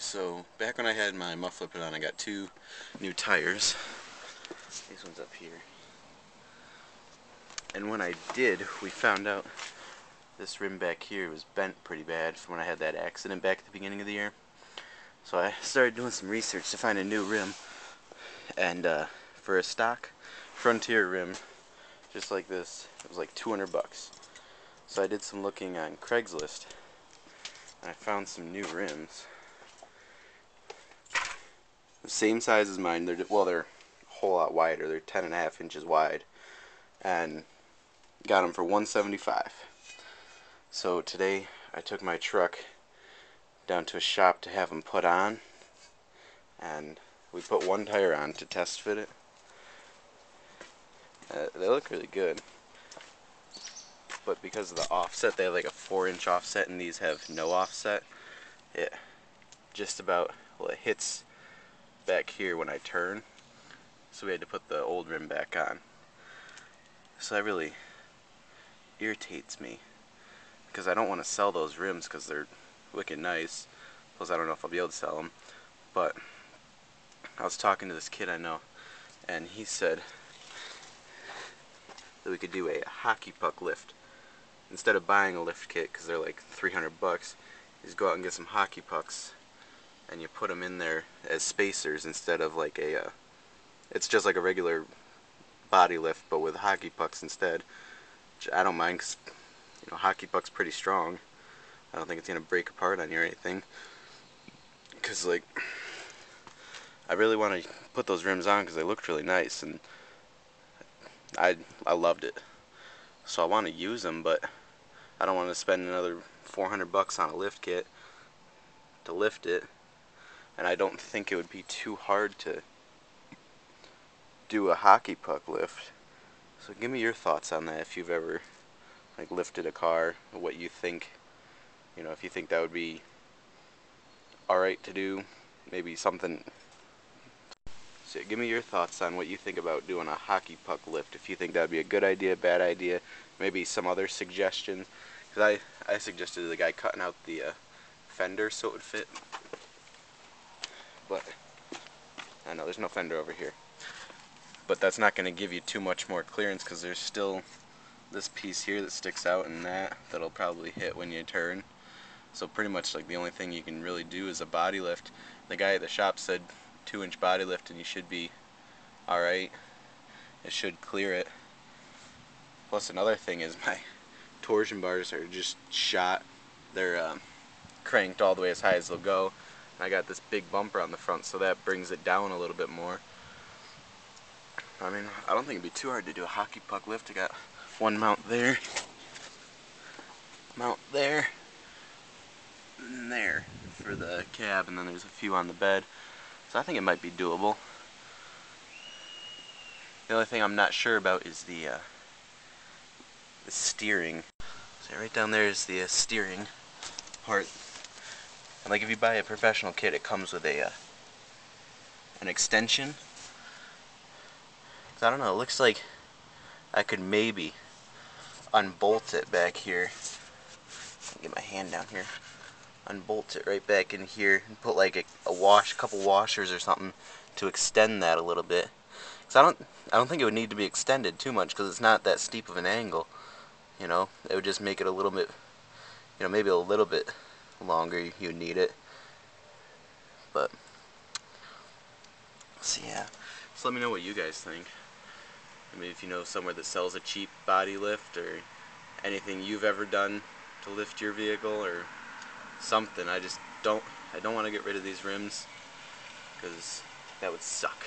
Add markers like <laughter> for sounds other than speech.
So back when I had my muffler put on, I got two new tires. These ones up here. And when I did, we found out this rim back here was bent pretty bad from when I had that accident back at the beginning of the year. So I started doing some research to find a new rim. And uh, for a stock Frontier rim, just like this, it was like 200 bucks. So I did some looking on Craigslist. And I found some new rims. Same size as mine. They're well, they're a whole lot wider. They're 10 and a half inches wide, and got them for 175. So today I took my truck down to a shop to have them put on, and we put one tire on to test fit it. Uh, they look really good. But because of the offset, they have like a 4 inch offset and these have no offset. It just about, well it hits back here when I turn. So we had to put the old rim back on. So that really irritates me. Because I don't want to sell those rims because they're wicked nice. Plus I don't know if I'll be able to sell them. But I was talking to this kid I know and he said that we could do a hockey puck lift. Instead of buying a lift kit because they're like 300 bucks, is go out and get some hockey pucks and you put them in there as spacers instead of like a uh, it's just like a regular body lift but with hockey pucks instead which I don't mind because you know hockey puck's pretty strong. I don't think it's gonna break apart on you or anything. Because like I really want to put those rims on because they looked really nice and I I loved it. So I want to use them but I don't want to spend another 400 bucks on a lift kit to lift it and I don't think it would be too hard to do a hockey puck lift. So give me your thoughts on that if you've ever like lifted a car, what you think, you know, if you think that would be alright to do, maybe something. So give me your thoughts on what you think about doing a hockey puck lift, if you think that would be a good idea, bad idea, maybe some other suggestions. Because I, I suggested the guy cutting out the uh, fender so it would fit but I know there's no fender over here. But that's not going to give you too much more clearance because there's still this piece here that sticks out and that that'll probably hit when you turn. So pretty much like the only thing you can really do is a body lift. The guy at the shop said two inch body lift and you should be alright. It should clear it. Plus another thing is my <laughs> torsion bars are just shot. They're um, cranked all the way as high as they'll go. I got this big bumper on the front so that brings it down a little bit more. I mean, I don't think it'd be too hard to do a hockey puck lift. I got one mount there, mount there, and there for the cab, and then there's a few on the bed. So I think it might be doable. The only thing I'm not sure about is the uh, the steering. So right down there is the uh, steering part like if you buy a professional kit, it comes with a uh, an extension. I don't know. It looks like I could maybe unbolt it back here. Get my hand down here. Unbolt it right back in here and put like a, a wash, a couple washers or something to extend that a little bit. Cause I don't, I don't think it would need to be extended too much because it's not that steep of an angle. You know, it would just make it a little bit, you know, maybe a little bit longer you need it. But, so yeah. So let me know what you guys think. I mean, if you know somewhere that sells a cheap body lift or anything you've ever done to lift your vehicle or something. I just don't, I don't want to get rid of these rims because that would suck.